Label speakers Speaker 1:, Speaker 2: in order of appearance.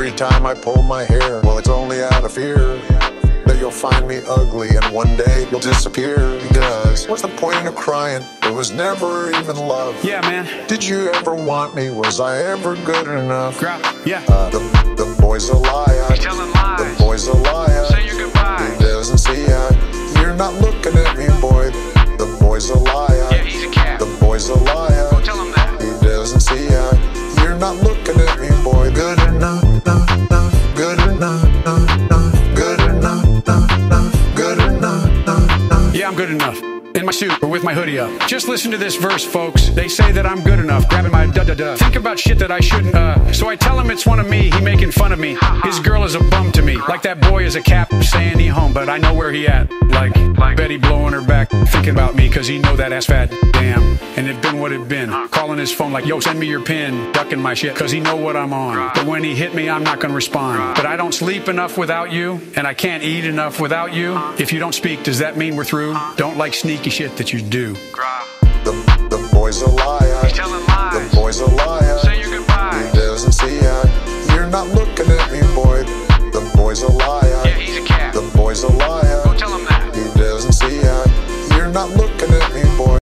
Speaker 1: Every time I pull my hair, well, it's only out of fear that you'll find me ugly and one day you'll disappear. Because what's the point of crying? It was never even love.
Speaker 2: Yeah, man.
Speaker 1: Did you ever want me? Was I ever good enough?
Speaker 2: Yeah.
Speaker 1: Uh, the, the boy's a liar. He's telling lies. The boy's a liar. Say your goodbyes. He doesn't see ya. You're not looking at me, boy. The boy's a liar. Yeah,
Speaker 2: good enough. In my suit or with my hoodie up. Just listen to this verse, folks. They say that I'm good enough, grabbing my da da da. Think about shit that I shouldn't, uh. So I tell him it's one of me, he making fun of me. His girl is a bum to me. Like that boy is a cap saying he home, but I know where he at. Like, like Betty blowing her back, thinking about me, cause he know that ass fat. Damn. And it been what it been. Calling his phone like, yo, send me your pin. Ducking my shit, cause he know what I'm on. But when he hit me, I'm not gonna respond. But I don't sleep enough without you, and I can't eat enough without you. If you don't speak, does that mean we're through? Don't like sneaky shit that you do.
Speaker 1: The, the boy's a liar. He's telling
Speaker 3: lies.
Speaker 1: The boy's a liar. Say your
Speaker 3: goodbye. He
Speaker 1: doesn't see ya. You're not looking at me, boy. The boy's a liar. Yeah, he's
Speaker 3: a cat.
Speaker 1: The boy's a liar. Go tell
Speaker 3: him that.
Speaker 1: He doesn't see ya. You're not looking